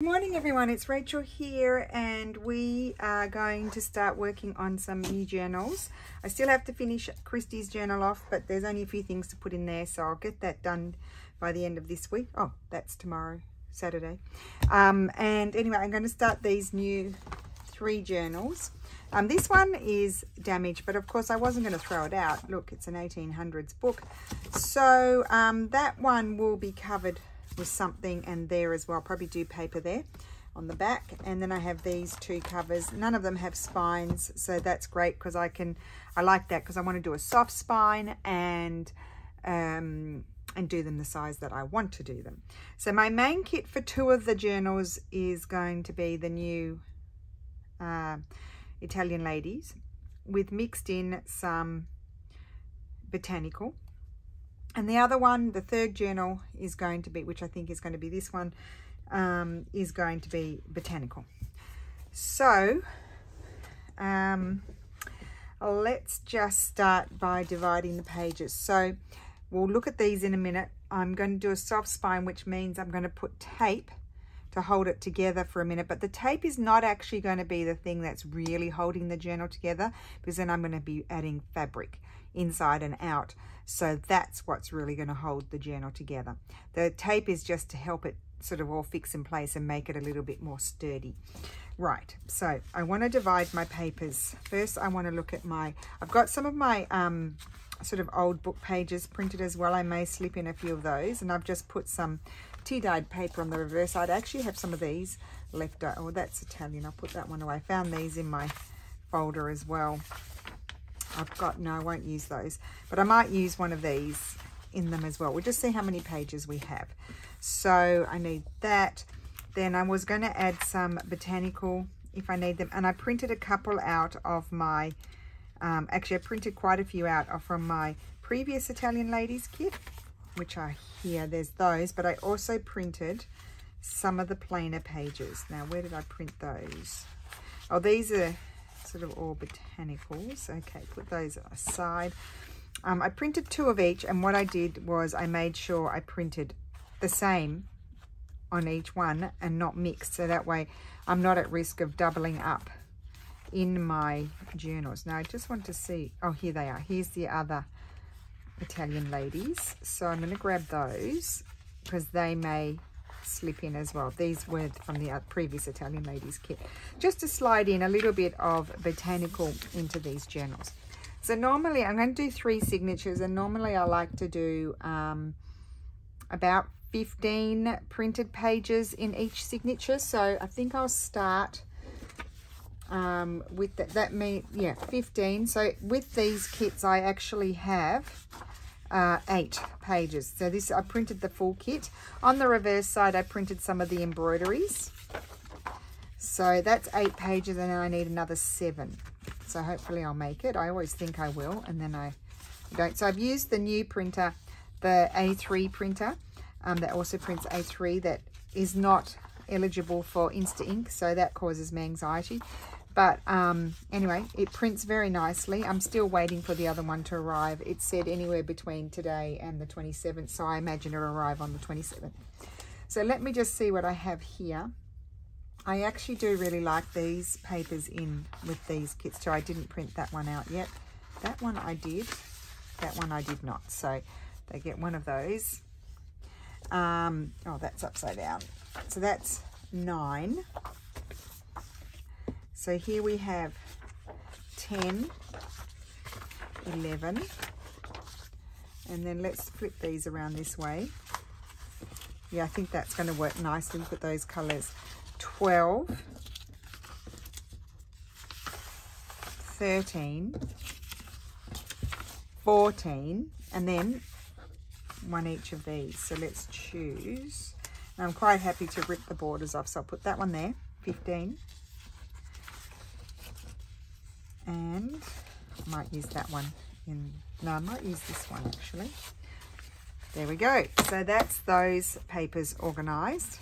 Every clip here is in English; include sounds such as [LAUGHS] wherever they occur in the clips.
Good morning everyone, it's Rachel here and we are going to start working on some new journals. I still have to finish Christy's journal off but there's only a few things to put in there so I'll get that done by the end of this week. Oh, that's tomorrow, Saturday. Um, and anyway, I'm going to start these new three journals. Um, this one is damaged, but of course I wasn't going to throw it out. Look, it's an 1800s book. So um, that one will be covered with something and there as well. Probably do paper there on the back. And then I have these two covers. None of them have spines, so that's great because I can, I like that because I want to do a soft spine and um, and do them the size that I want to do them. So my main kit for two of the journals is going to be the new uh, Italian ladies with mixed in some botanical and the other one, the third journal is going to be, which I think is going to be this one, um, is going to be botanical. So, um, let's just start by dividing the pages. So, we'll look at these in a minute. I'm going to do a soft spine, which means I'm going to put tape to hold it together for a minute. But the tape is not actually going to be the thing that's really holding the journal together because then I'm going to be adding fabric inside and out. So that's what's really going to hold the journal together. The tape is just to help it sort of all fix in place and make it a little bit more sturdy. Right, so I want to divide my papers. First, I want to look at my, I've got some of my um, sort of old book pages printed as well. I may slip in a few of those and I've just put some tea-dyed paper on the reverse I'd actually have some of these left. Oh, that's Italian. I'll put that one away. I found these in my folder as well. I've got, no, I won't use those. But I might use one of these in them as well. We'll just see how many pages we have. So I need that. Then I was going to add some botanical if I need them. And I printed a couple out of my, um, actually I printed quite a few out from my previous Italian Ladies kit, which are here. There's those. But I also printed some of the plainer pages. Now, where did I print those? Oh, these are sort of all botanicals. Okay, put those aside. Um, I printed two of each and what I did was I made sure I printed the same on each one and not mixed so that way I'm not at risk of doubling up in my journals. Now I just want to see, oh here they are. Here's the other Italian ladies. So I'm going to grab those because they may slip in as well. These were from the previous Italian Ladies kit. Just to slide in a little bit of botanical into these journals. So normally I'm going to do three signatures and normally I like to do um, about 15 printed pages in each signature. So I think I'll start um, with that, that mean, yeah, 15. So with these kits, I actually have uh, eight pages. So this, I printed the full kit. On the reverse side, I printed some of the embroideries. So that's eight pages and I need another seven. So hopefully I'll make it. I always think I will and then I don't. So I've used the new printer, the A3 printer um, that also prints A3 that is not eligible for Instant Ink. So that causes me anxiety. But um, anyway, it prints very nicely. I'm still waiting for the other one to arrive. It said anywhere between today and the 27th, so I imagine it'll arrive on the 27th. So let me just see what I have here. I actually do really like these papers in with these kits too. I didn't print that one out yet. That one I did. That one I did not. So they get one of those. Um, oh, that's upside down. So that's nine. So here we have 10, 11, and then let's flip these around this way. Yeah, I think that's going to work nicely with those colours. 12, 13, 14, and then one each of these. So let's choose. I'm quite happy to rip the borders off, so I'll put that one there, 15, and I might use that one in no I might use this one actually. There we go. So that's those papers organized.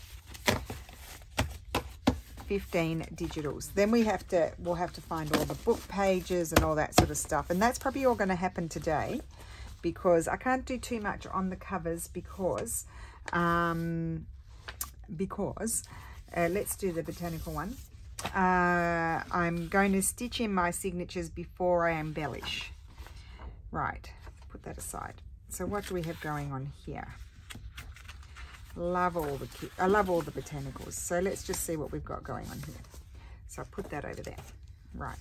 15 digitals. Then we have to we'll have to find all the book pages and all that sort of stuff. And that's probably all going to happen today because I can't do too much on the covers because um because Uh, let's do the botanical one. Uh, I'm going to stitch in my signatures before I embellish. Right, put that aside. So what do we have going on here? Love all the I love all the botanicals. So let's just see what we've got going on here. So I'll put that over there. Right.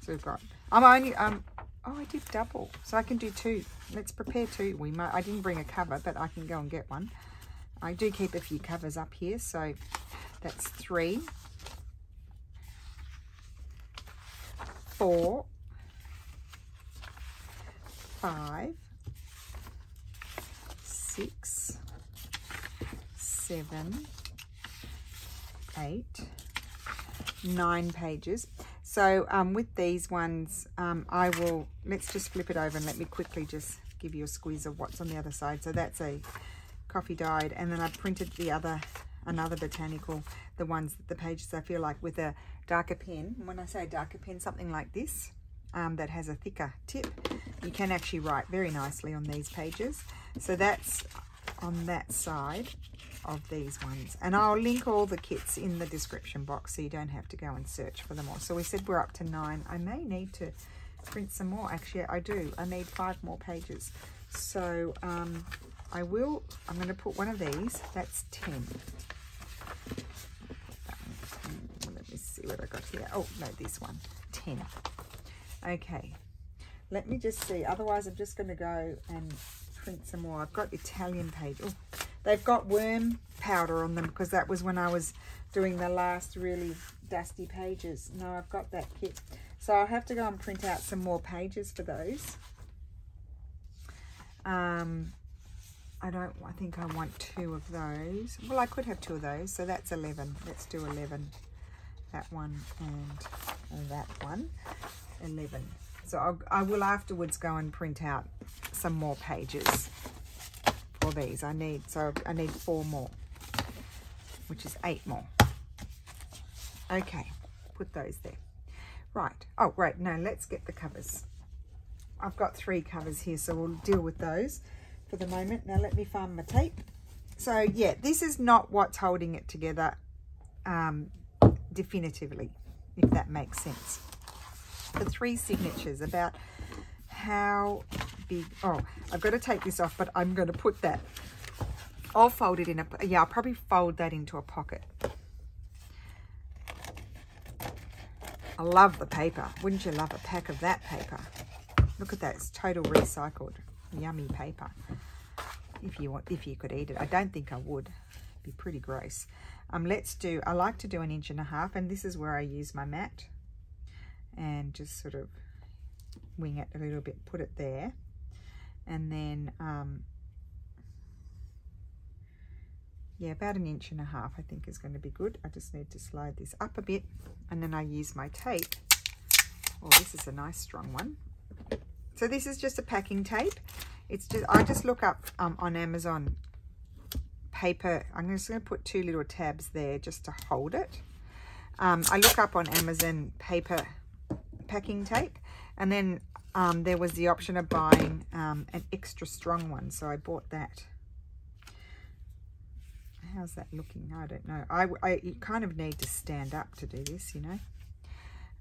So we've got I'm only um oh I did double. So I can do two. Let's prepare two. We might I didn't bring a cover, but I can go and get one. I do keep a few covers up here, so that's three. Four. Five. Six seven, eight, nine pages. So um, with these ones, um, I will, let's just flip it over and let me quickly just give you a squeeze of what's on the other side. So that's a coffee dyed and then I printed the other, another botanical, the ones, that the pages I feel like with a darker pen. When I say darker pen, something like this. Um, that has a thicker tip you can actually write very nicely on these pages so that's on that side of these ones. And I'll link all the kits in the description box so you don't have to go and search for them all. So we said we're up to nine. I may need to print some more. Actually, I do. I need five more pages. So um, I will, I'm going to put one of these. That's 10. Let me see what I got here. Oh, no, this one. 10. Okay. Let me just see. Otherwise, I'm just going to go and print some more. I've got Italian page. Oh, they've got worm powder on them because that was when I was doing the last really dusty pages. No, I've got that kit. So I'll have to go and print out some more pages for those. Um, I don't, I think I want two of those. Well, I could have two of those. So that's 11. Let's do 11. That one and that one. 11. So I'll, I will afterwards go and print out some more pages for these. I need, so I need four more, which is eight more. Okay, put those there. Right, oh, right, Now let's get the covers. I've got three covers here, so we'll deal with those for the moment. Now let me find my tape. So yeah, this is not what's holding it together um, definitively, if that makes sense the three signatures about how big, oh, I've got to take this off, but I'm going to put that, I'll fold it in a, yeah, I'll probably fold that into a pocket. I love the paper. Wouldn't you love a pack of that paper? Look at that, it's total recycled, yummy paper. If you want, if you could eat it. I don't think I would. It'd be pretty gross. Um, let's do, I like to do an inch and a half, and this is where I use my mat and just sort of wing it a little bit, put it there. And then, um, yeah, about an inch and a half I think is going to be good. I just need to slide this up a bit and then I use my tape. Oh, this is a nice strong one. So this is just a packing tape. It's just, I just look up um, on Amazon paper. I'm just going to put two little tabs there just to hold it. Um, I look up on Amazon paper packing tape. And then um, there was the option of buying um, an extra strong one. So I bought that. How's that looking? I don't know. I, I you kind of need to stand up to do this, you know.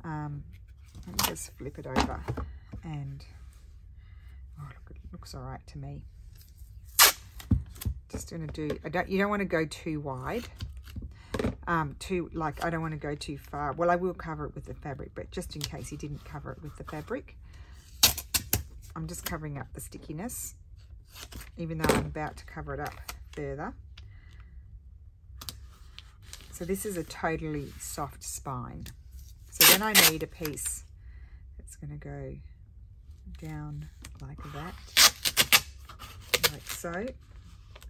Um, let me just flip it over. And, looks all right to me. Just going to do, I don't, you don't want to go too wide um, too, like I don't want to go too far. Well, I will cover it with the fabric, but just in case you didn't cover it with the fabric, I'm just covering up the stickiness, even though I'm about to cover it up further. So this is a totally soft spine. So then I need a piece that's going to go down like that, like so.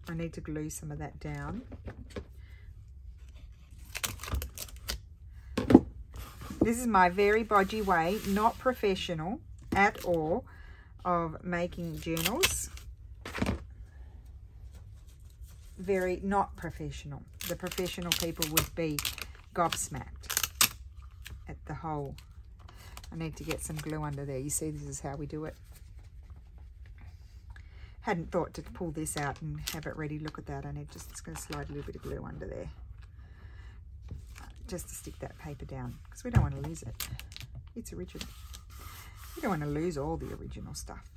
I need to glue some of that down. This is my very bodgy way, not professional at all, of making journals. Very not professional. The professional people would be gobsmacked at the whole. I need to get some glue under there. You see, this is how we do it. Hadn't thought to pull this out and have it ready. Look at that. I need just, just going to slide a little bit of glue under there. just to stick that paper down because we don't want to lose it. It's original. We don't want to lose all the original stuff.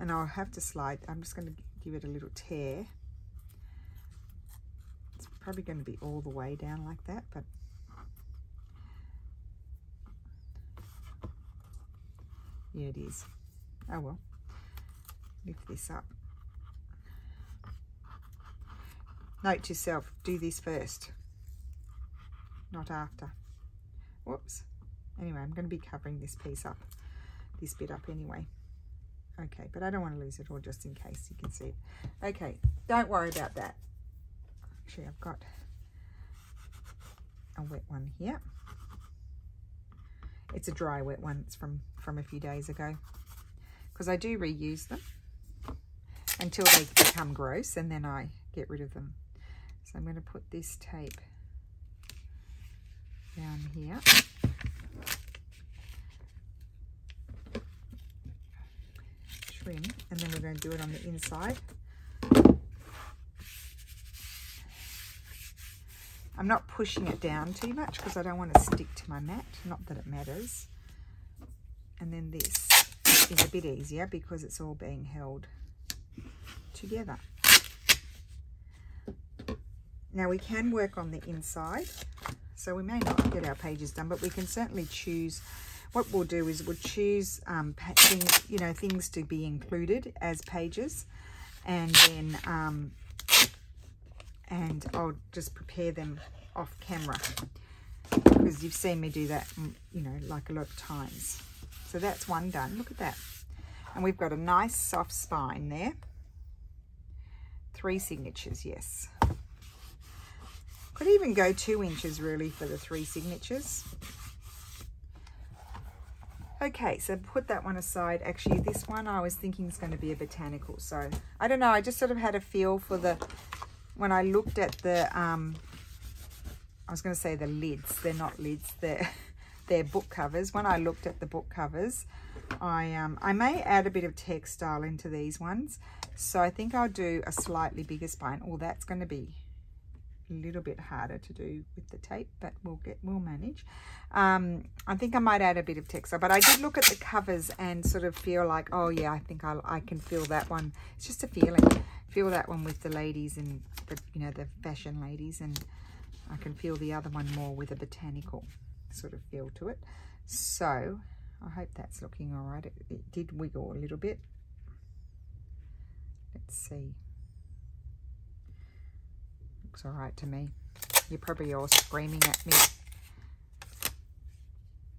And I'll have to slide, I'm just going to give it a little tear. It's probably going to be all the way down like that, but yeah, it is. Oh well, lift this up. Note to self, do this first, not after. Whoops. Anyway, I'm going to be covering this piece up, this bit up anyway. Okay, but I don't want to lose it all just in case you can see it. Okay, don't worry about that. Actually, I've got a wet one here. It's a dry wet one. It's from, from a few days ago. Because I do reuse them until they become gross and then I get rid of them. So I'm going to put this tape down here. Trim, and then we're going to do it on the inside. I'm not pushing it down too much because I don't want to stick to my mat, not that it matters. And then this is a bit easier because it's all being held together. Now we can work on the inside, so we may not get our pages done, but we can certainly choose. What we'll do is we'll choose um, things, you know, things to be included as pages, and then um, and I'll just prepare them off camera because you've seen me do that, mm, you know, like a lot of times. So that's one done. Look at that. And we've got a nice soft spine there. Three signatures, yes. Could even go two inches really for the three signatures. Okay, so put that one aside. Actually, this one I was thinking is going to be a botanical. So I don't know. I just sort of had a feel for the, when I looked at the, um, I was going to say the lids. They're not lids. They're, [LAUGHS] they're book covers. When I looked at the book covers, I, um, I may add a bit of textile into these ones. So I think I'll do a slightly bigger spine. Oh, that's going to be a little bit harder to do with the tape, but we'll get we'll manage. Um, I think I might add a bit of texture, but I did look at the covers and sort of feel like, oh yeah, I think I, I can feel that one. It's just a feeling. Feel that one with the ladies and the you know the fashion ladies, and I can feel the other one more with a botanical sort of feel to it. So I hope that's looking all right. It, it did wiggle a little bit. Let's see looks all right to me. You're probably all screaming at me.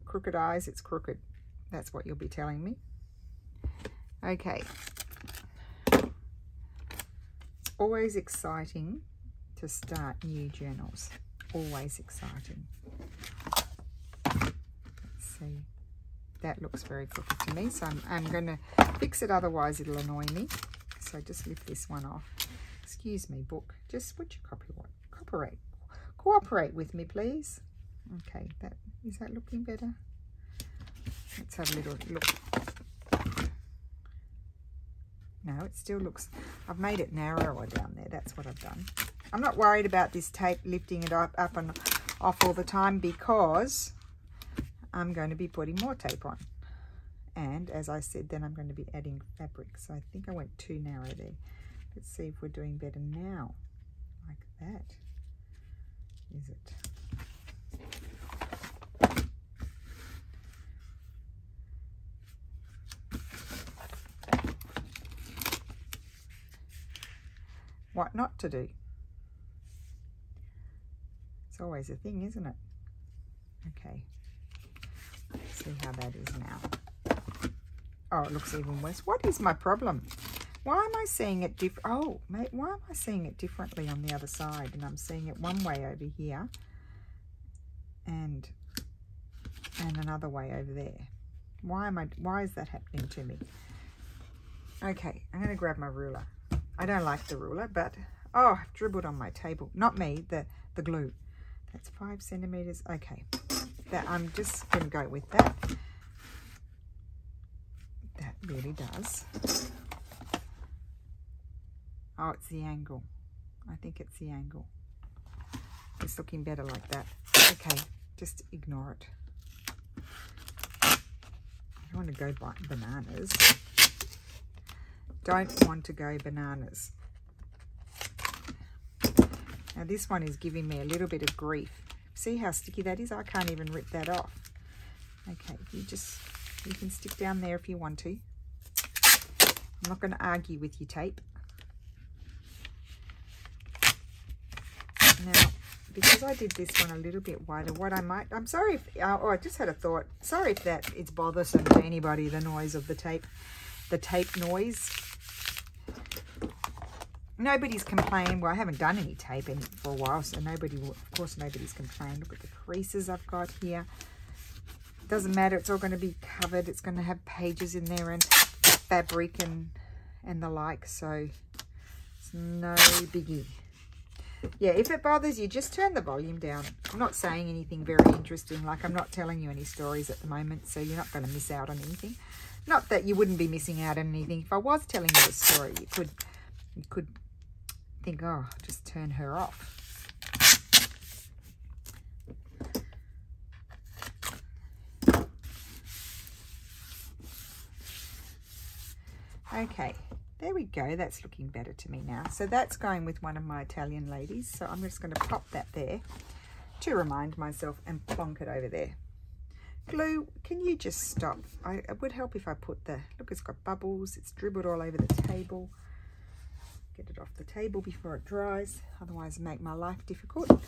Crooked eyes, it's crooked. That's what you'll be telling me. Okay. It's always exciting to start new journals. Always exciting. Let's see. That looks very crooked to me, so I'm, I'm going to fix it, otherwise it'll annoy me. So just lift this one off. Excuse me, book. Just would you copyright, cooperate, cooperate with me, please? Okay, that is that looking better? Let's have a little look. No, it still looks, I've made it narrower down there. That's what I've done. I'm not worried about this tape lifting it up, up and off all the time because I'm going to be putting more tape on. And as I said, then I'm going to be adding fabric. So I think I went too narrow there. Let's see if we're doing better now. Like that. Is it? What not to do? It's always a thing, isn't it? Okay. Let's see how that is now. Oh, it looks even worse. What is my problem? Why am I seeing it different? Oh, mate, why am I seeing it differently on the other side? And I'm seeing it one way over here and and another way over there. Why am I? Why is that happening to me? Okay, I'm going to grab my ruler. I don't like the ruler, but oh, I've dribbled on my table. Not me, the the glue. That's five centimeters. Okay, that I'm just going to go with that. Really does. Oh, it's the angle. I think it's the angle. It's looking better like that. Okay, just ignore it. I don't want to go bananas. Don't want to go bananas. Now this one is giving me a little bit of grief. See how sticky that is? I can't even rip that off. Okay, you just, you can stick down there if you want to. I'm not going to argue with your tape. Now, because I did this one a little bit wider, what I might, I'm sorry if, uh, oh, I just had a thought. Sorry if that it's bothersome to anybody, the noise of the tape, the tape noise nobody's complained. Well, I haven't done any taping for a while, so nobody will, of course, nobody's complained. Look at the creases I've got here. Doesn't matter. It's all going to be covered. It's going to have pages in there and fabric and, and the like, so it's no biggie. Yeah, if it bothers you, just turn the volume down. I'm not saying anything very interesting. Like, I'm not telling you any stories at the moment, so you're not going to miss out on anything. Not that you wouldn't be missing out on anything. If I was telling you a story, you could you could think, oh, just turn her off. Okay, there we go. That's looking better to me now. So that's going with one of my Italian ladies. So I'm just going to pop that there to remind myself and plonk it over there. Glue, can you just stop? I, it would help if I put the, look, it's got bubbles. It's dribbled all over the table. Get it off the table before it dries, otherwise make my life difficult.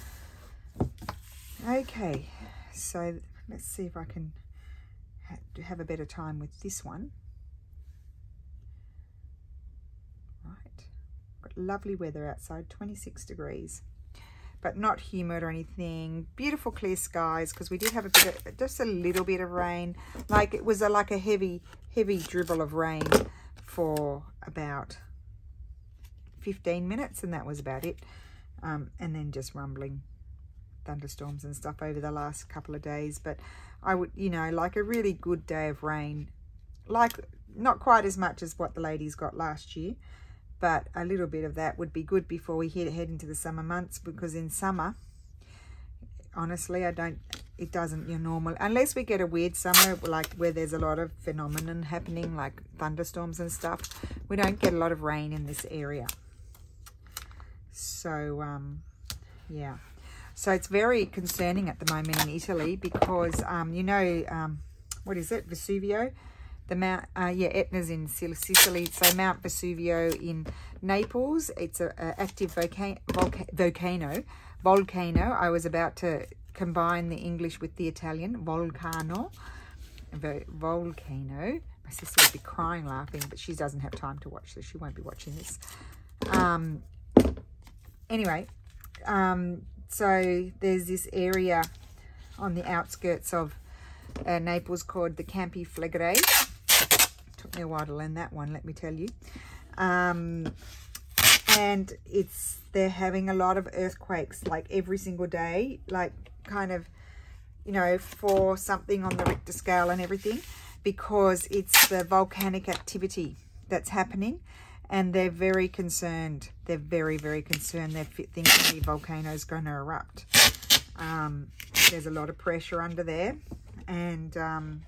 Okay, so let's see if I can ha have a better time with this one. Right, got lovely weather outside, 26 degrees but not humid or anything. Beautiful clear skies because we did have a bit of, just a little bit of rain. Like it was a, like a heavy, heavy dribble of rain for about 15 minutes and that was about it. Um, and then just rumbling thunderstorms and stuff over the last couple of days. But I would, you know, like a really good day of rain, like not quite as much as what the ladies got last year, but a little bit of that would be good before we head, head into the summer months because in summer, honestly, I don't, it doesn't your normal, unless we get a weird summer, like where there's a lot of phenomenon happening, like thunderstorms and stuff, we don't get a lot of rain in this area. So, um, yeah. So it's very concerning at the moment in Italy because, um, you know, um, what is it, Vesuvio? The Mount, uh, yeah, Etna's in Sicily. So Mount Vesuvio in Naples. It's an active volcano, volcano. Volcano. I was about to combine the English with the Italian. Volcano. Volcano. My sister would be crying laughing, but she doesn't have time to watch, this. she won't be watching this. Um, anyway, um, so there's this area on the outskirts of uh, Naples called the Campi Flegrei. Took me a while to learn that one, let me tell you. Um, and it's they're having a lot of earthquakes like every single day, like kind of, you know, for something on the Richter scale and everything, because it's the volcanic activity that's happening and they're very concerned. They're very, very concerned. They're thinking the volcano is going to erupt. Um, there's a lot of pressure under there, and um,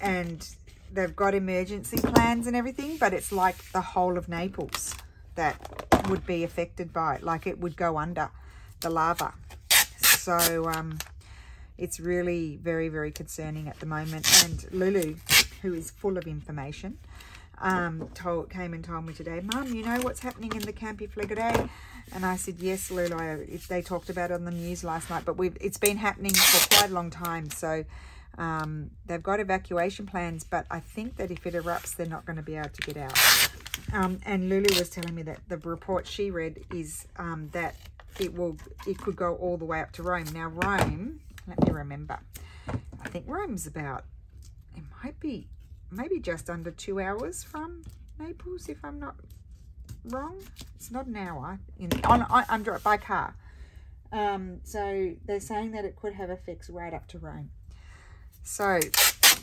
and they've got emergency plans and everything, but it's like the whole of Naples that would be affected by it. Like it would go under the lava. So um, it's really very, very concerning at the moment. And Lulu, who is full of information, um, told came and told me today, Mum, you know what's happening in the Campi Flegrei? And I said, yes, Lulu, I, they talked about it on the news last night, but we've it's been happening for quite a long time. So um, they've got evacuation plans, but I think that if it erupts, they're not going to be able to get out. Um, and Lulu was telling me that the report she read is um, that it will it could go all the way up to Rome. Now Rome, let me remember, I think Rome's about, it might be maybe just under two hours from Naples, if I'm not wrong. It's not an hour in on, under by car. Um, so they're saying that it could have effects right up to Rome. So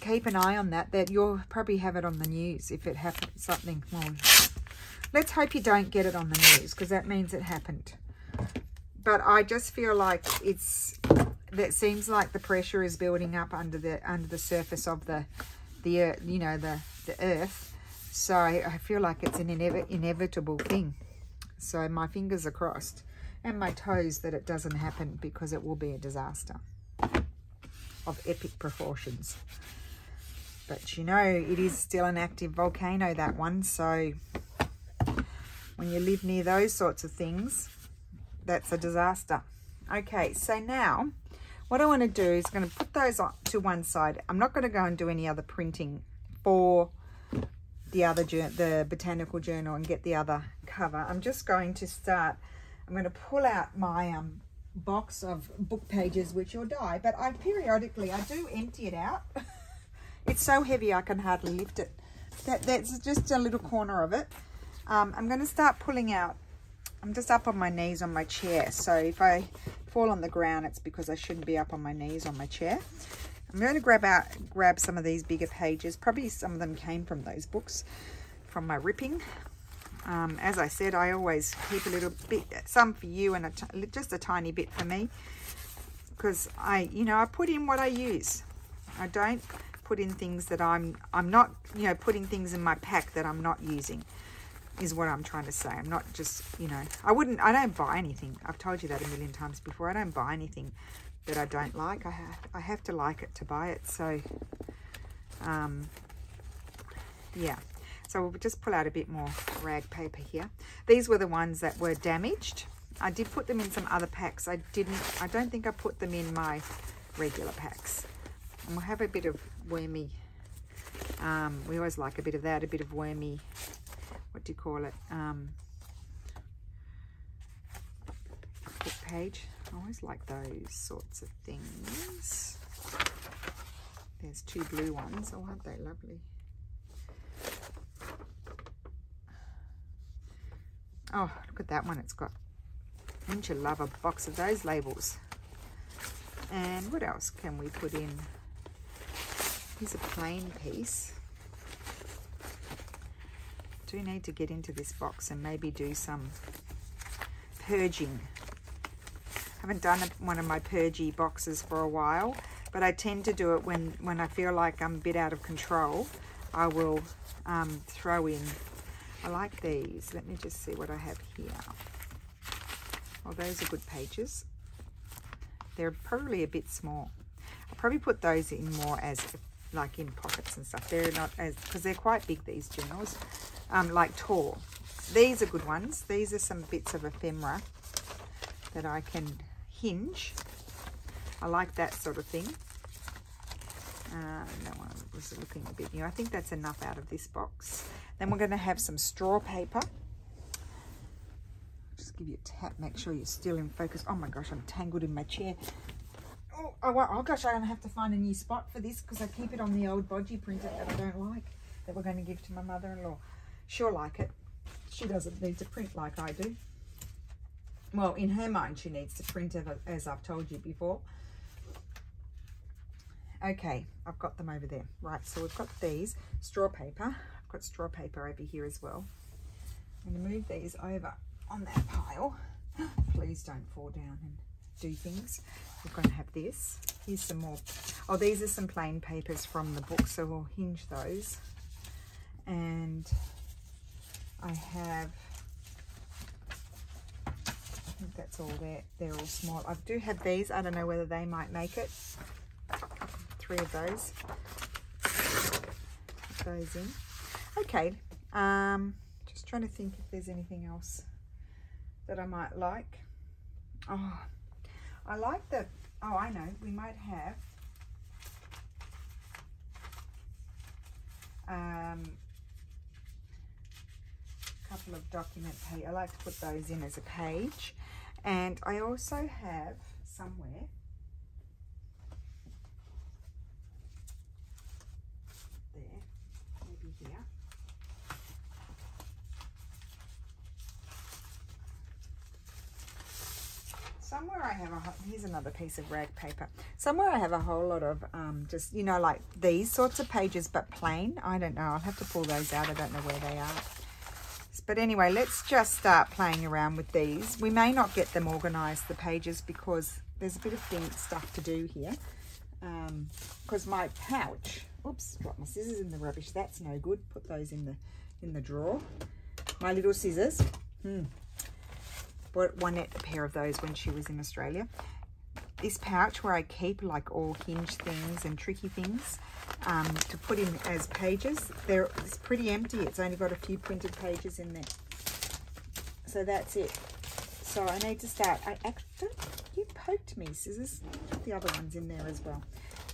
keep an eye on that. That you'll probably have it on the news if it happens something. Well, let's hope you don't get it on the news because that means it happened. but I just feel like it's that seems like the pressure is building up under the under the surface of the the you know the the earth so I, I feel like it's an inev inevitable thing so my fingers are crossed and my toes that it doesn't happen because it will be a disaster of epic proportions but you know it is still an active volcano that one so when you live near those sorts of things that's a disaster okay so now what I want to do is going to put those to one side. I'm not going to go and do any other printing for the other the botanical journal and get the other cover. I'm just going to start, I'm going to pull out my um, box of book pages which will die, but I periodically, I do empty it out. [LAUGHS] it's so heavy I can hardly lift it. That, that's just a little corner of it. Um, I'm going to start pulling out, I'm just up on my knees on my chair, so if I fall on the ground, it's because I shouldn't be up on my knees on my chair. I'm going to grab out, grab some of these bigger pages. Probably some of them came from those books, from my ripping. Um, as I said, I always keep a little bit, some for you and just a tiny bit for me. Because I, you know, I put in what I use. I don't put in things that I'm, I'm not, you know, putting things in my pack that I'm not using is what I'm trying to say. I'm not just, you know, I wouldn't, I don't buy anything. I've told you that a million times before. I don't buy anything that I don't like. I have, I have to like it to buy it. So, um, yeah. So we'll just pull out a bit more rag paper here. These were the ones that were damaged. I did put them in some other packs. I didn't, I don't think I put them in my regular packs. And we'll have a bit of wormy, um, we always like a bit of that, a bit of wormy what do you call it? Um, book page. I always like those sorts of things. There's two blue ones. Oh, aren't they lovely? Oh, look at that one. It's got, wouldn't you love a box of those labels? And what else can we put in? Here's a plain piece do need to get into this box and maybe do some purging. I haven't done one of my purgy boxes for a while, but I tend to do it when, when I feel like I'm a bit out of control. I will um, throw in, I like these. Let me just see what I have here. Well, those are good pages. They're probably a bit small. I'll probably put those in more as like in pockets and stuff. They're not as, because they're quite big, these journals um, like tall. These are good ones. These are some bits of ephemera that I can hinge. I like that sort of thing. Uh, that one was looking a bit new. I think that's enough out of this box. Then we're going to have some straw paper. Just give you a tap, make sure you're still in focus. Oh my gosh, I'm tangled in my chair. Oh, oh, oh gosh, I'm going to have to find a new spot for this because I keep it on the old bodgy printer that I don't like that we're going to give to my mother-in-law. She'll like it. She doesn't need to print like I do. Well, in her mind, she needs to print as I've told you before. Okay, I've got them over there. Right, so we've got these straw paper. I've got straw paper over here as well. I'm going to move these over on that pile. [GASPS] Please don't fall down and do things. We're going to have this. Here's some more. Oh, these are some plain papers from the book, so we'll hinge those. And I have, I think that's all there. They're all small. I do have these. I don't know whether they might make it. Three of those. Put those in. Okay. Um, just trying to think if there's anything else that I might like. Oh, I like the, oh, I know. We might have um, couple of document page. I like to put those in as a page. And I also have somewhere there, maybe here. Somewhere I have a, here's another piece of rag paper. Somewhere I have a whole lot of um, just, you know, like these sorts of pages, but plain. I don't know. I'll have to pull those out. I don't know where they are But anyway, let's just start playing around with these. We may not get them organised, the pages, because there's a bit of thing, stuff to do here. Because um, my pouch, oops, got my scissors in the rubbish. That's no good. Put those in the in the drawer. My little scissors. Hmm. One a pair of those when she was in Australia. This pouch where I keep like all hinge things and tricky things um, to put in as pages. There, it's pretty empty. It's only got a few printed pages in there. So that's it. So I need to start. I actually, you poked me, scissors. Put the other ones in there as well.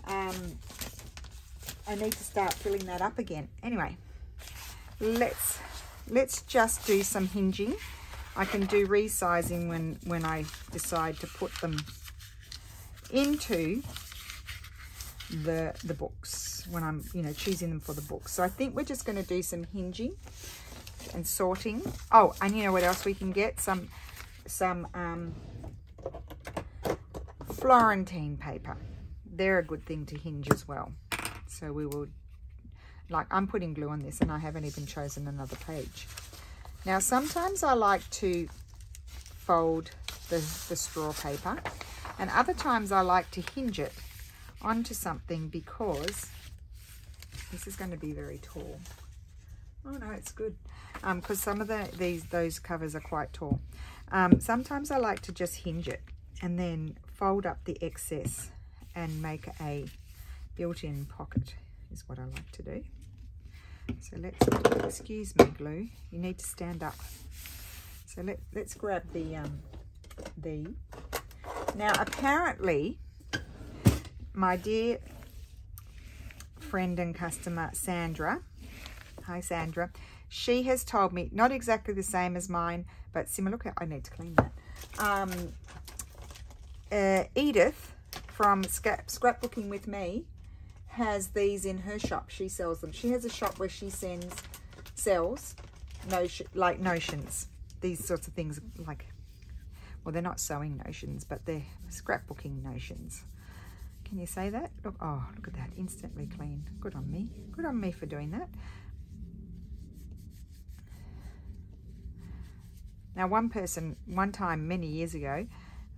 Um, I need to start filling that up again. Anyway, let's let's just do some hinging. I can do resizing when when I decide to put them into the the books when I'm you know choosing them for the books. So I think we're just going to do some hinging and sorting. Oh, and you know what else we can get? Some some um, Florentine paper. They're a good thing to hinge as well. So we will, like I'm putting glue on this and I haven't even chosen another page. Now sometimes I like to fold the, the straw paper and other times I like to hinge it onto something because this is going to be very tall. Oh no, it's good. Because um, some of the these those covers are quite tall. Um, sometimes I like to just hinge it and then fold up the excess and make a built-in pocket is what I like to do. So let's, excuse me glue, you need to stand up. So let, let's grab the, um, the, now apparently my dear friend and customer Sandra, hi Sandra, she has told me, not exactly the same as mine, but similar. Look, I need to clean that. Um, uh, Edith from Scrap, Scrapbooking With Me has these in her shop. She sells them. She has a shop where she sends, sells, notion, like notions. These sorts of things, like, well, they're not sewing notions, but they're scrapbooking notions. Can you say that? Look, oh, look at that, instantly clean. Good on me. Good on me for doing that. Now, one person, one time many years ago,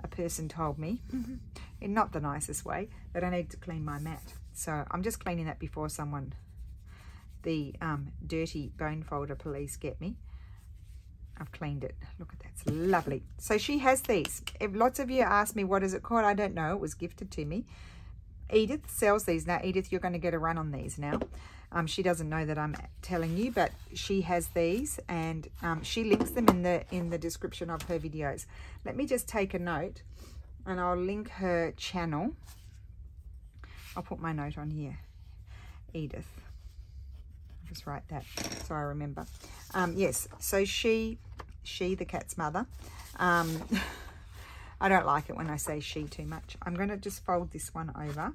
a person told me, mm-hmm. in not the nicest way, that I need to clean my mat. So I'm just cleaning that before someone, the um, dirty bone folder police get me. I've cleaned it. Look at that. It's lovely. So she has these. If lots of you ask me, what is it called? I don't know. It was gifted to me. Edith sells these. Now, Edith, you're going to get a run on these now. Um, she doesn't know that I'm telling you, but she has these and um, she links them in the in the description of her videos. Let me just take a note and I'll link her channel. I'll put my note on here. Edith. I'll just write that so I remember. Um, yes, so she, she, the cat's mother. Um, [LAUGHS] I don't like it when I say she too much. I'm going to just fold this one over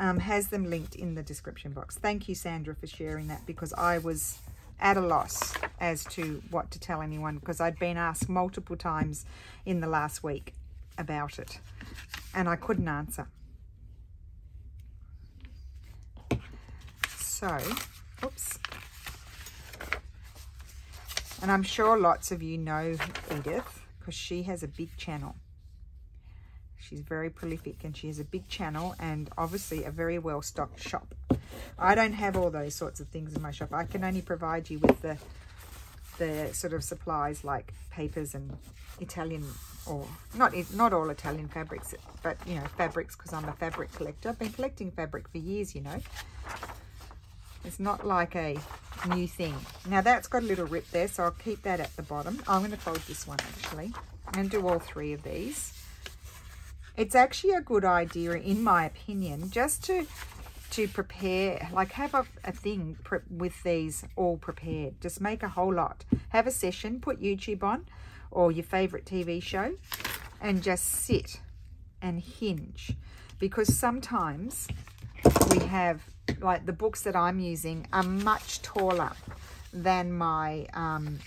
um, has them linked in the description box. Thank you, Sandra, for sharing that because I was at a loss as to what to tell anyone because I'd been asked multiple times in the last week about it and I couldn't answer. So, oops. And I'm sure lots of you know Edith because she has a big channel. She's very prolific and she has a big channel and obviously a very well-stocked shop. I don't have all those sorts of things in my shop. I can only provide you with the the sort of supplies like papers and Italian or not not all Italian fabrics, but you know fabrics because I'm a fabric collector. I've been collecting fabric for years, you know. It's not like a new thing. Now that's got a little rip there, so I'll keep that at the bottom. I'm going to fold this one actually. To do all three of these. It's actually a good idea, in my opinion, just to to prepare, like have a, a thing with these all prepared. Just make a whole lot. Have a session, put YouTube on or your favorite TV show and just sit and hinge. Because sometimes we have, like the books that I'm using are much taller than my um,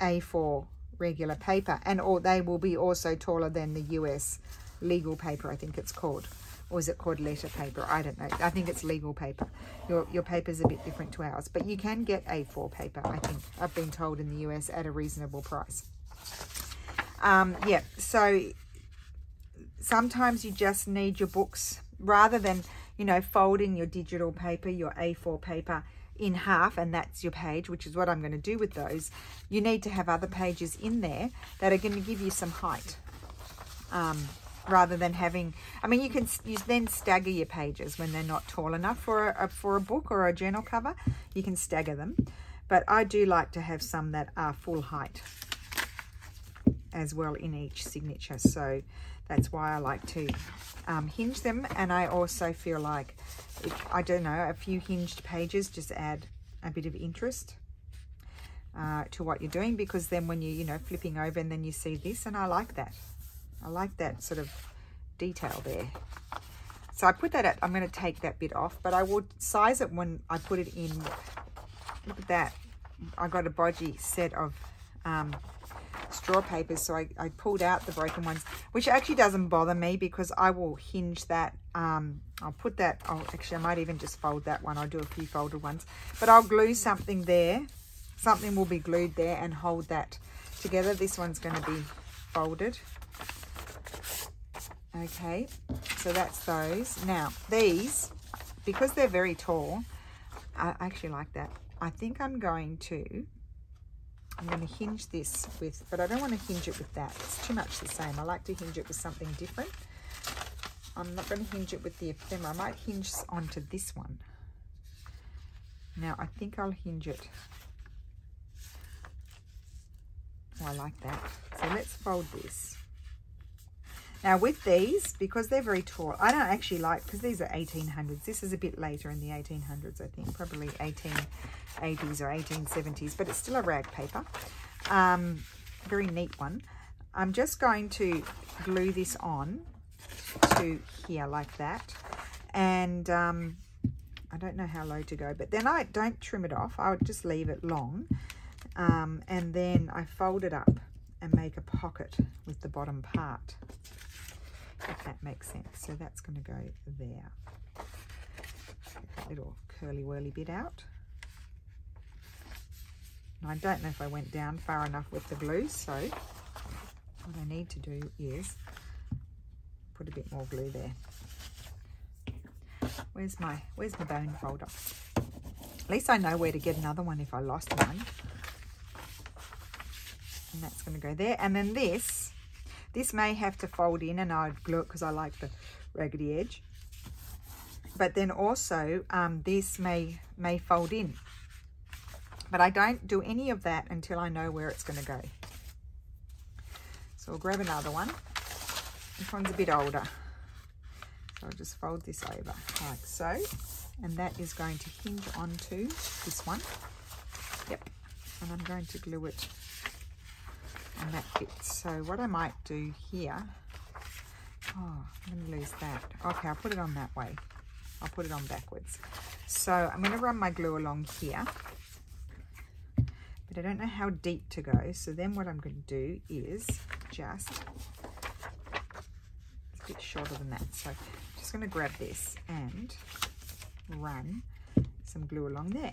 A4 regular paper. And or they will be also taller than the US legal paper, I think it's called, or is it called letter paper? I don't know. I think it's legal paper. Your, your paper's a bit different to ours, but you can get A4 paper, I think. I've been told in the US at a reasonable price. Um, yeah, so sometimes you just need your books rather than, you know, folding your digital paper, your A4 paper in half and that's your page, which is what I'm going to do with those. You need to have other pages in there that are going to give you some height. Um, rather than having, I mean, you can you then stagger your pages when they're not tall enough for a, for a book or a journal cover. You can stagger them. But I do like to have some that are full height as well in each signature. So that's why I like to um, hinge them. And I also feel like, I don't know, a few hinged pages just add a bit of interest uh, to what you're doing because then when you, you know, flipping over and then you see this and I like that. I like that sort of detail there. So I put that at, I'm going to take that bit off, but I will size it when I put it in. Look at that. I got a bodgy set of um, straw papers so I, I, pulled out the broken ones which actually doesn't bother me because I will hinge that um, I'll put that I'll actually I might even just fold that one. I'll do a few folded ones. But I'll glue something there. Something will be glued there and hold that together. This one's going to be folded. Okay so that's those. Now these because they're very tall I actually like that. I think I'm going to I'm going to hinge this with, but I don't want to hinge it with that. It's too much the same. I like to hinge it with something different. I'm not going to hinge it with the ephemera. I might hinge onto this one. Now, I think I'll hinge it. Oh, I like that. So let's fold this. Now with these, because they're very tall, I don't actually like, because these are 1800s. This is a bit later in the 1800s, I think, probably 1880s or 1870s, but it's still a rag paper. Um, very neat one. I'm just going to glue this on to here like that. And um, I don't know how low to go, but then I don't trim it off. I would just leave it long. Um, and then I fold it up and make a pocket with the bottom part if that makes sense. So that's going to go there. Little curly whirly bit out. I don't know if I went down far enough with the glue, so what I need to do is put a bit more glue there. Where's my where's my bone folder? At least I know where to get another one if I lost one. And that's going to go there. And then this this may have to fold in and I'd glue it because I like the raggedy edge. But then also um, this may, may fold in. But I don't do any of that until I know where it's going to go. So I'll grab another one. This one's a bit older. So I'll just fold this over like so. And that is going to hinge onto this one. Yep. And I'm going to glue it and that fits. So what I might do here, oh, I'm going to lose that. Okay, I'll put it on that way. I'll put it on backwards. So I'm going to run my glue along here, but I don't know how deep to go. So then what I'm going to do is just, it's a bit shorter than that. So I'm just going to grab this and run some glue along there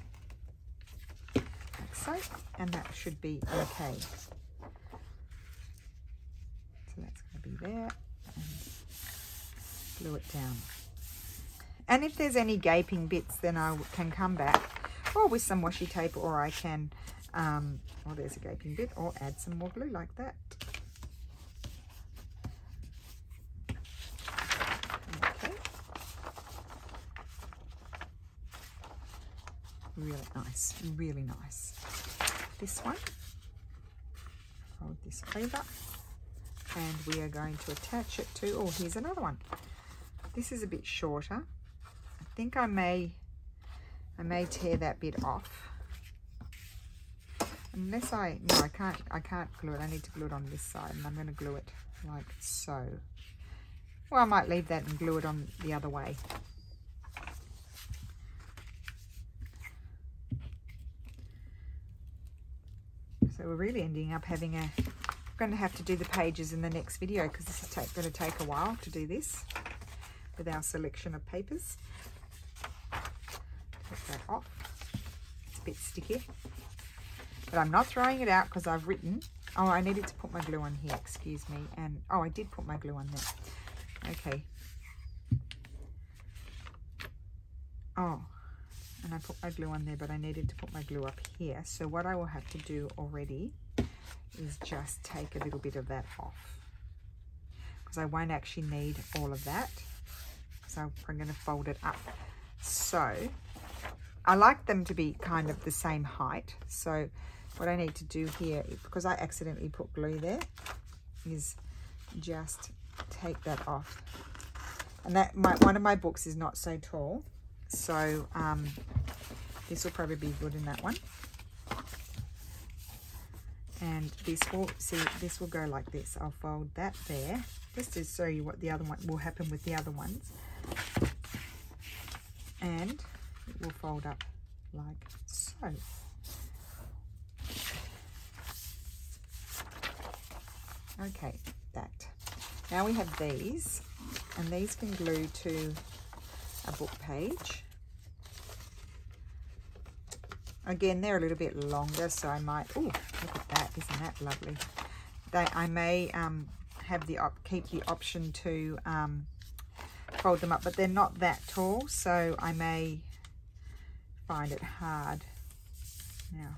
like so and that should be okay be there and glue it down. And if there's any gaping bits, then I can come back or with some washi tape or I can, um, oh, there's a gaping bit, or add some more glue like that. Okay. Really nice, really nice. This one, fold this over and we are going to attach it to, oh, here's another one. This is a bit shorter. I think I may, I may tear that bit off. Unless I, no, I can't, I can't glue it. I need to glue it on this side and I'm going to glue it like so. Well, I might leave that and glue it on the other way. So we're really ending up having a going to have to do the pages in the next video because this is going to take a while to do this. with our selection of papers. Take that off. It's a bit sticky. But I'm not throwing it out because I've written. Oh, I needed to put my glue on here, excuse me. And, oh, I did put my glue on there. Okay. Oh, and I put my glue on there, but I needed to put my glue up here. So what I will have to do already is just take a little bit of that off because I won't actually need all of that so I'm going to fold it up. So I like them to be kind of the same height. So what I need to do here, because I accidentally put glue there, is just take that off. And that my, one of my books is not so tall. So um, this will probably be good in that one and this will see this will go like this. I'll fold that there. Just to show you what the other one will happen with the other ones. And it will fold up like so. Okay that. Now we have these and these can glue to a book page. Again, they're a little bit longer, so I might, oh, look at that, isn't that lovely? They, I may um, have the op keep the option to um, fold them up, but they're not that tall, so I may find it hard. Now,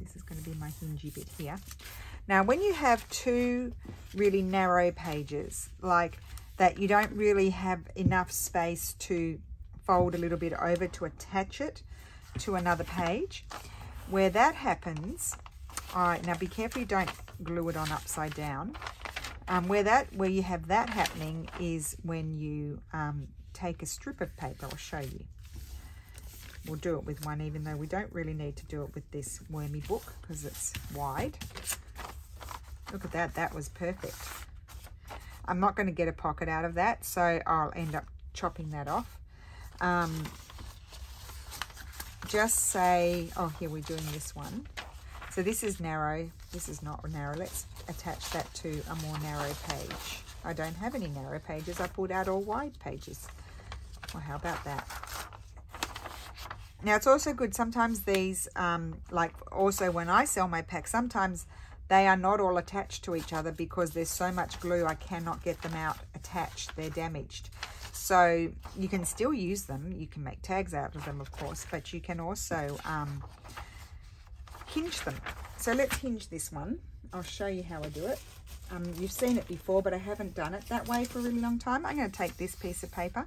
this is going to be my hingy bit here. Now, when you have two really narrow pages, like that you don't really have enough space to fold a little bit over to attach it, to another page. Where that happens, all right, now be careful you don't glue it on upside down. Um, where that, where you have that happening is when you um, take a strip of paper. I'll show you. We'll do it with one, even though we don't really need to do it with this wormy book because it's wide. Look at that, that was perfect. I'm not going to get a pocket out of that, so I'll end up chopping that off. Um, just say, oh, here we're doing this one. So this is narrow, this is not narrow. Let's attach that to a more narrow page. I don't have any narrow pages. I pulled out all wide pages. Well, how about that? Now, it's also good. Sometimes these, um, like also when I sell my packs, sometimes they are not all attached to each other because there's so much glue I cannot get them out attached. They're damaged. So you can still use them. You can make tags out of them, of course, but you can also um, hinge them. So let's hinge this one. I'll show you how I do it. Um, you've seen it before, but I haven't done it that way for a really long time. I'm going to take this piece of paper.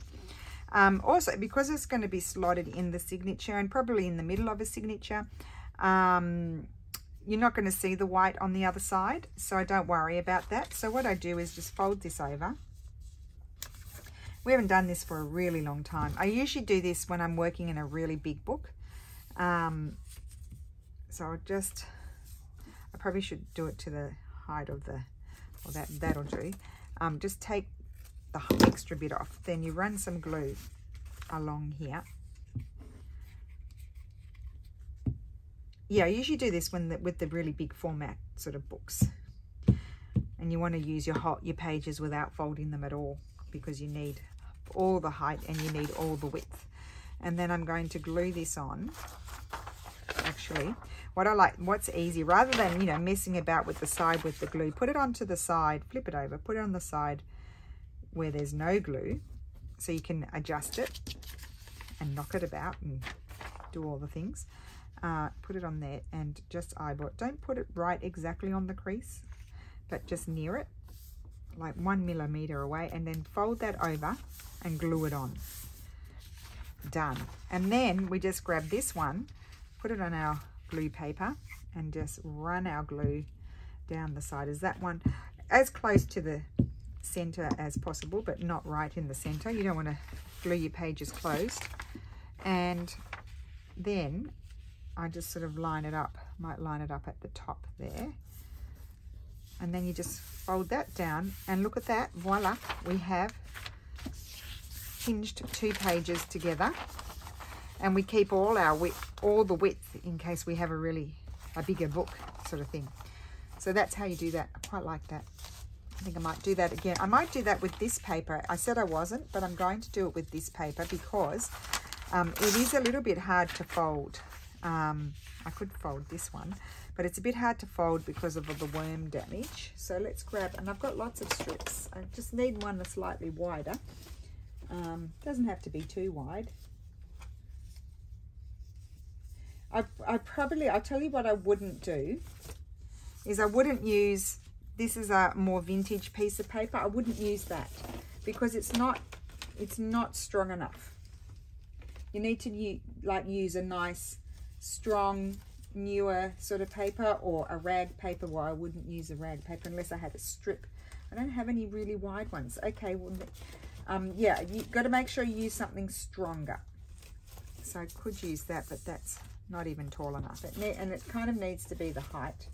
Um, also, because it's going to be slotted in the signature and probably in the middle of a signature, um, you're not going to see the white on the other side, so I don't worry about that. So what I do is just fold this over we haven't done this for a really long time. I usually do this when I'm working in a really big book. Um, so I'll just, I probably should do it to the height of the, well that, that'll do. Um, just take the extra bit off. Then you run some glue along here. Yeah, I usually do this when the, with the really big format sort of books. And you want to use your hot your pages without folding them at all because you need all the height and you need all the width. And then I'm going to glue this on. Actually, what I like, what's easy, rather than, you know, messing about with the side with the glue, put it onto the side, flip it over, put it on the side where there's no glue so you can adjust it and knock it about and do all the things. Uh, put it on there and just eyeball it. Don't put it right exactly on the crease, but just near it, like one millimeter away, and then fold that over and glue it on. Done. And then we just grab this one, put it on our glue paper and just run our glue down the side. Is that one as close to the center as possible, but not right in the center. You don't want to glue your pages closed. And then I just sort of line it up, might line it up at the top there. And then you just fold that down and look at that, voila, we have hinged two pages together and we keep all our width, all the width in case we have a really, a bigger book sort of thing. So that's how you do that. I quite like that. I think I might do that again. I might do that with this paper. I said I wasn't, but I'm going to do it with this paper because um, it is a little bit hard to fold. Um, I could fold this one, but it's a bit hard to fold because of the worm damage. So let's grab, and I've got lots of strips. I just need one that's slightly wider. Um, doesn't have to be too wide. I, I probably, I'll tell you what I wouldn't do, is I wouldn't use, this is a more vintage piece of paper, I wouldn't use that because it's not, it's not strong enough. You need to like use a nice, strong, newer sort of paper or a rag paper. Well, I wouldn't use a rag paper unless I had a strip. I don't have any really wide ones. Okay, well, um, yeah, you've got to make sure you use something stronger. So I could use that, but that's not even tall enough. It and it kind of needs to be the height.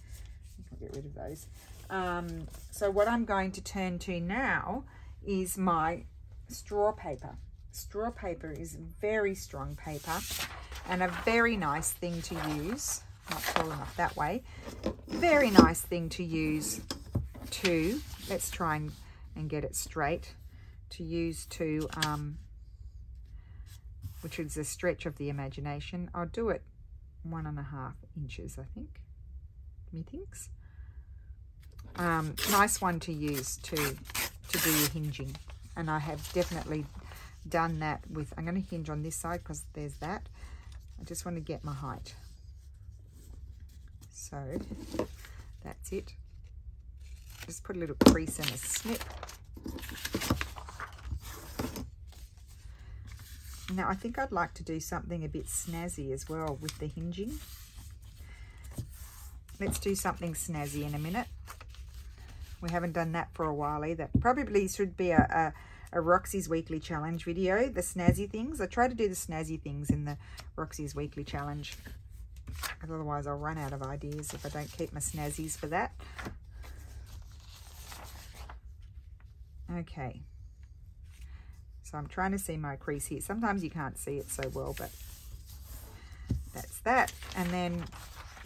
I'll get rid of those. Um, so what I'm going to turn to now is my straw paper. Straw paper is very strong paper and a very nice thing to use. Not tall enough that way. Very nice thing to use to, let's try and, and get it straight, to use to, um, which is a stretch of the imagination. I'll do it one and a half inches, I think, methinks. Um, nice one to use to, to do your hinging. And I have definitely done that with, I'm going to hinge on this side because there's that. I just want to get my height. So that's it. Just put a little crease and a snip. Now, I think I'd like to do something a bit snazzy as well with the hinging. Let's do something snazzy in a minute. We haven't done that for a while either. Probably should be a, a, a Roxy's Weekly Challenge video, the snazzy things. I try to do the snazzy things in the Roxy's Weekly Challenge. Otherwise, I'll run out of ideas if I don't keep my snazzies for that. Okay. I'm trying to see my crease here. Sometimes you can't see it so well, but that's that. And then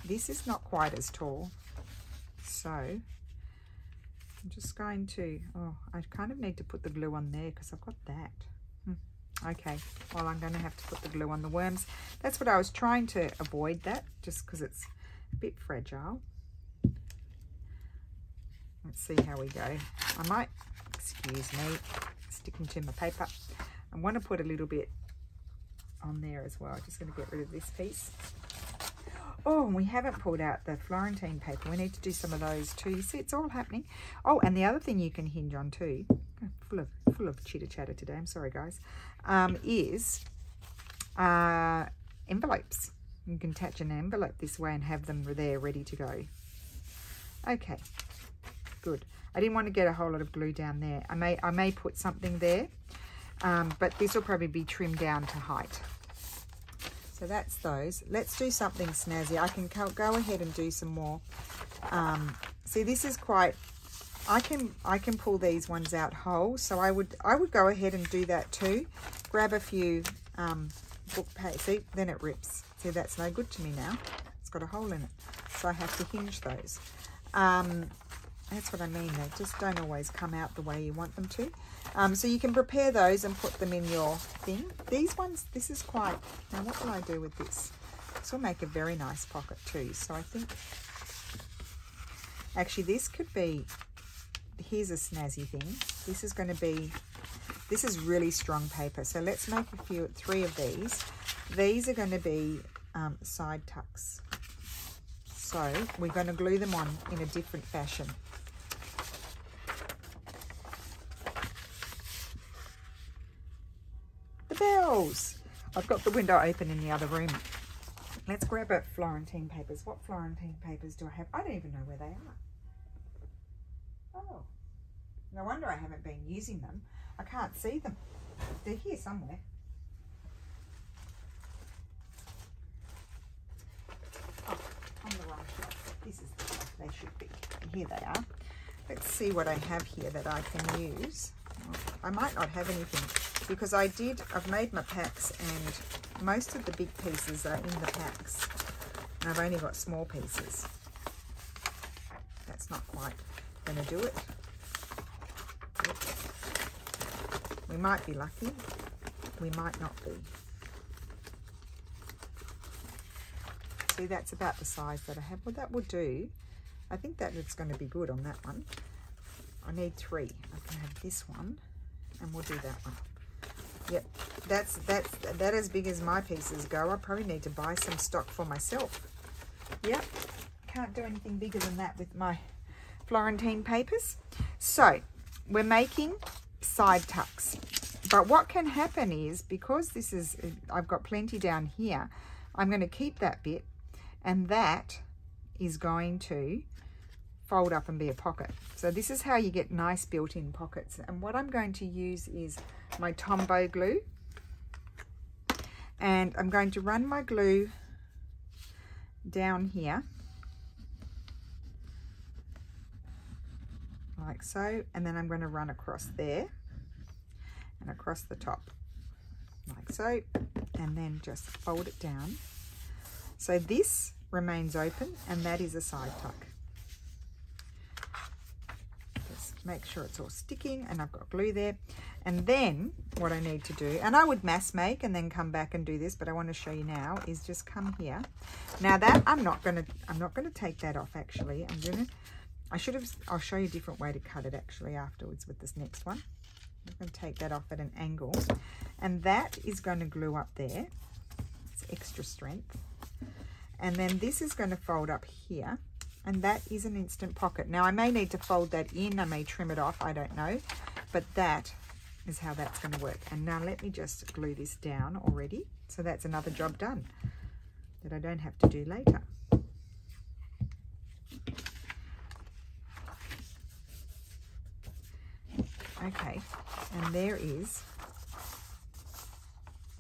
this is not quite as tall. So I'm just going to, oh, I kind of need to put the glue on there because I've got that. Hmm. Okay, well, I'm going to have to put the glue on the worms. That's what I was trying to avoid that, just because it's a bit fragile. Let's see how we go. I might, excuse me, sticking to my paper. I want to put a little bit on there as well. I'm Just going to get rid of this piece. Oh, and we haven't pulled out the Florentine paper. We need to do some of those too. See, it's all happening. Oh, and the other thing you can hinge on too, full of full of chitter chatter today. I'm sorry, guys. Um, is uh, envelopes. You can attach an envelope this way and have them there ready to go. Okay, good. I didn't want to get a whole lot of glue down there. I may, I may put something there, um, but this will probably be trimmed down to height. So that's those. Let's do something snazzy. I can go ahead and do some more. Um, see, this is quite, I can I can pull these ones out whole. So I would I would go ahead and do that too. Grab a few um, book paper. See, then it rips. See, that's no good to me now. It's got a hole in it. So I have to hinge those. Um, that's what I mean. They just don't always come out the way you want them to. Um, so you can prepare those and put them in your thing. These ones, this is quite... Now, what will I do with this? This will make a very nice pocket too. So I think... Actually, this could be... Here's a snazzy thing. This is going to be... This is really strong paper. So let's make a few, three of these. These are going to be um, side tucks. So we're going to glue them on in a different fashion. Bells. I've got the window open in the other room. Let's grab a Florentine papers. What Florentine papers do I have? I don't even know where they are. Oh, no wonder I haven't been using them. I can't see them. They're here somewhere. Oh, on the wrong shelf. This is the shelf. They should be. Here they are. Let's see what I have here that I can use. I might not have anything because I did, I've made my packs and most of the big pieces are in the packs. And I've only got small pieces. That's not quite going to do it. We might be lucky. We might not be. See, that's about the size that I have. Well, that will do. I think that looks going to be good on that one. I need three. I can have this one and we'll do that one. Yep, that's that's that as big as my pieces go. I probably need to buy some stock for myself. Yep, can't do anything bigger than that with my Florentine papers. So we're making side tucks. But what can happen is, because this is, I've got plenty down here, I'm going to keep that bit and that is going to fold up and be a pocket. So this is how you get nice built-in pockets. And what I'm going to use is my Tombow glue. And I'm going to run my glue down here. Like so. And then I'm going to run across there and across the top. Like so. And then just fold it down. So this remains open and that is a side tuck. Just make sure it's all sticking and I've got glue there. And then what I need to do, and I would mass make and then come back and do this, but I want to show you now, is just come here. Now that I'm not going to, I'm not going to take that off actually. I'm going to, I should have, I'll show you a different way to cut it actually afterwards with this next one. I'm going to take that off at an angle and that is going to glue up there. It's extra strength. And then this is going to fold up here. And that is an instant pocket. Now, I may need to fold that in. I may trim it off. I don't know. But that is how that's going to work. And now let me just glue this down already. So that's another job done that I don't have to do later. Okay, and there is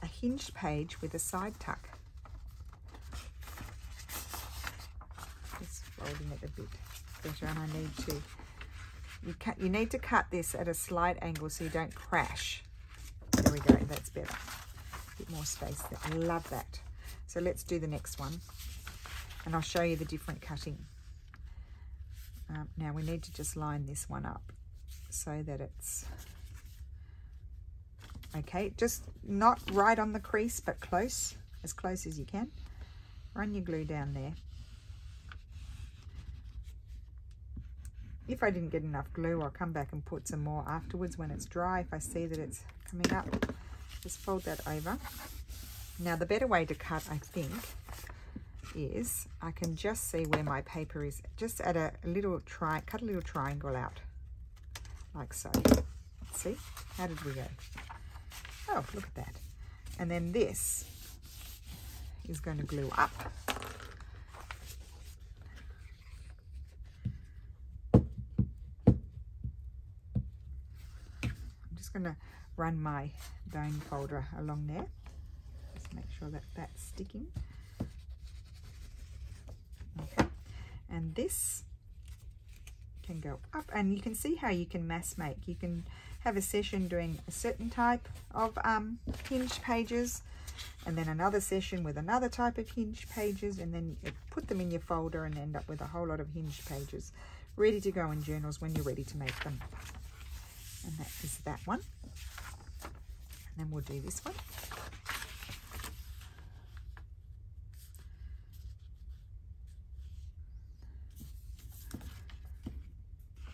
a hinged page with a side tuck. Folding it a bit. Better and I need to. You cut you need to cut this at a slight angle so you don't crash. There we go that's better. A bit more space there. I love that. So let's do the next one and I'll show you the different cutting. Um, now we need to just line this one up so that it's okay. Just not right on the crease but close as close as you can. Run your glue down there If I didn't get enough glue, I'll come back and put some more afterwards when it's dry. If I see that it's coming up, just fold that over. Now, the better way to cut, I think, is I can just see where my paper is. Just add a little try, cut a little triangle out, like so. See? How did we go? Oh, look at that. And then this is going to glue up just going to run my bone folder along there. Just make sure that that's sticking. Okay, and this can go up and you can see how you can mass make. You can have a session doing a certain type of um, hinge pages and then another session with another type of hinge pages and then put them in your folder and end up with a whole lot of hinge pages ready to go in journals when you're ready to make them and that is that one. And then we'll do this one.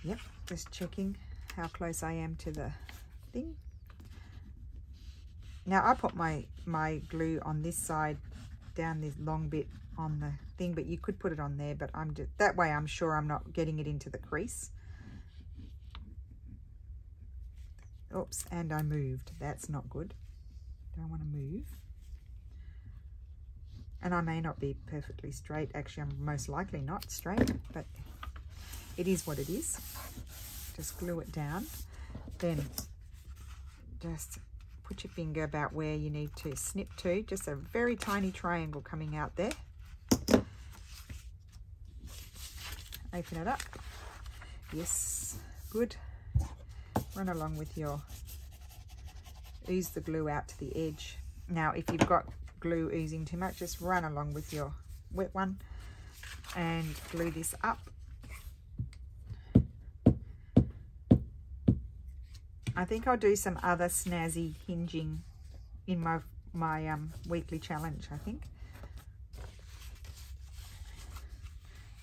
Yep just checking how close I am to the thing. Now I put my my glue on this side down this long bit on the thing but you could put it on there but I'm just that way I'm sure I'm not getting it into the crease Oops, and I moved. That's not good. Don't want to move. And I may not be perfectly straight. Actually, I'm most likely not straight, but it is what it is. Just glue it down. Then just put your finger about where you need to snip to. Just a very tiny triangle coming out there. Open it up. Yes, good run along with your, ooze the glue out to the edge. Now, if you've got glue oozing too much, just run along with your wet one and glue this up. I think I'll do some other snazzy hinging in my my um, weekly challenge, I think.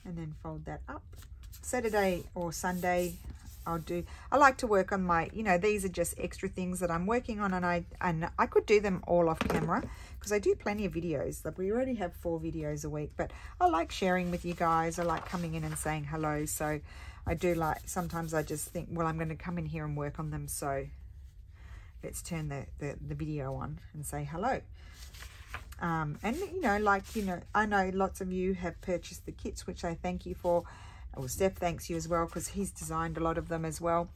And then fold that up. Saturday or Sunday, I'll do, I like to work on my, you know, these are just extra things that I'm working on and I, and I could do them all off camera because I do plenty of videos. We already have four videos a week, but I like sharing with you guys. I like coming in and saying hello. So I do like, sometimes I just think, well, I'm going to come in here and work on them. So let's turn the, the, the video on and say hello. Um, and, you know, like, you know, I know lots of you have purchased the kits, which I thank you for. Well, Steph thanks you as well because he's designed a lot of them as well.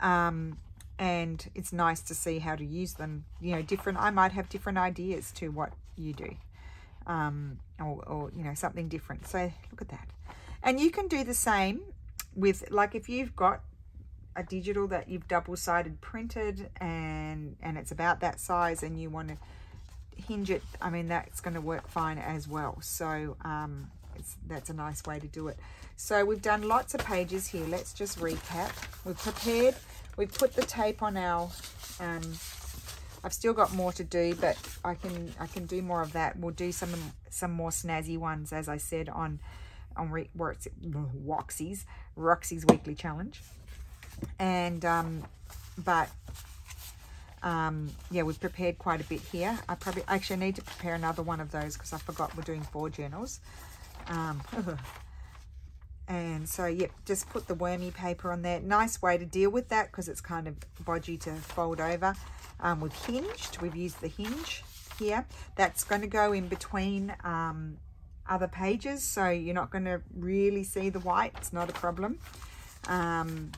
Um, and it's nice to see how to use them. You know, different, I might have different ideas to what you do. Um, or, or, you know, something different. So look at that. And you can do the same with, like if you've got a digital that you've double-sided printed and and it's about that size and you want to hinge it I mean that's going to work fine as well so um, that's a nice way to do it so we've done lots of pages here. Let's just recap. We've prepared we've put the tape on our um, I've still got more to do but I can I can do more of that. We'll do some some more snazzy ones as I said on on where it's Roxy's Roxy's weekly challenge. And um, but um, yeah we've prepared quite a bit here. I probably actually need to prepare another one of those because I forgot we're doing four journals. Um, [LAUGHS] and so yep, just put the wormy paper on there nice way to deal with that because it's kind of bodgy to fold over um, we've hinged we've used the hinge here that's going to go in between um, other pages so you're not going to really see the white it's not a problem um,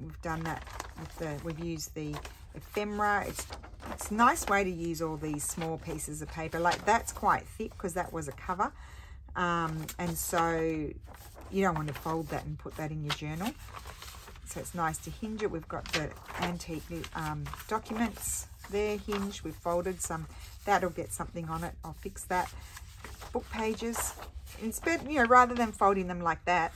we've done that with the, we've used the ephemera. It's, it's a nice way to use all these small pieces of paper. Like that's quite thick because that was a cover. Um, and so you don't want to fold that and put that in your journal. So it's nice to hinge it. We've got the antique um, documents there hinged. We've folded some. That'll get something on it. I'll fix that. Book pages. Instead, you know, rather than folding them like that,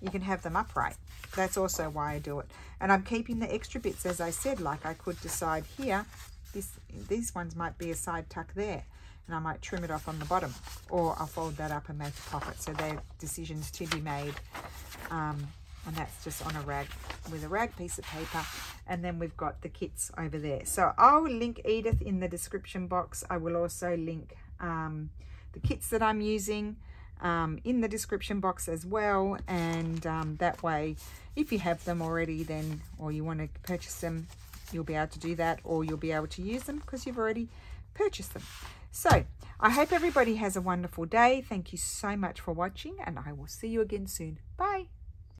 you can have them upright. That's also why I do it. And I'm keeping the extra bits, as I said, like I could decide here, this, these ones might be a side tuck there. And I might trim it off on the bottom. Or I'll fold that up and make a pocket. So they're decisions to be made. Um, and that's just on a rag with a rag piece of paper and then we've got the kits over there so i'll link edith in the description box i will also link um, the kits that i'm using um, in the description box as well and um, that way if you have them already then or you want to purchase them you'll be able to do that or you'll be able to use them because you've already purchased them so I hope everybody has a wonderful day. Thank you so much for watching and I will see you again soon. Bye